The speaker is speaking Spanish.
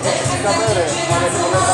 Francisco Pérez,